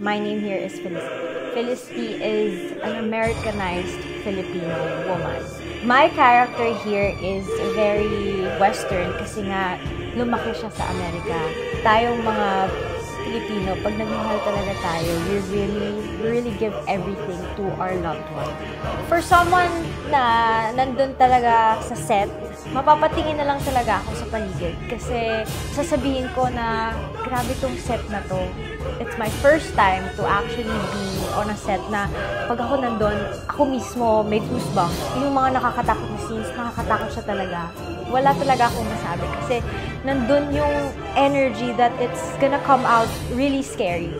My name here is Felicity. Felicity is an Americanized Filipino woman. My character here is very Western kasi nga lumaki siya sa Amerika. Tayong mga Filipino, pag nagmahal talaga tayo, we really, really give everything to our loved one. For someone na nandun talaga sa set, mapapatingin na lang talaga ako sa paligid. Kasi sasabihin ko na, grabe tong set na to. It's my first time to actually be on a set na pag ako nandun, ako mismo may goosebumps. Yung mga nakakatakot na scenes, nakakatakot siya talaga. Wala talaga akong masabi kasi nandun yung energy that it's gonna come out really scary.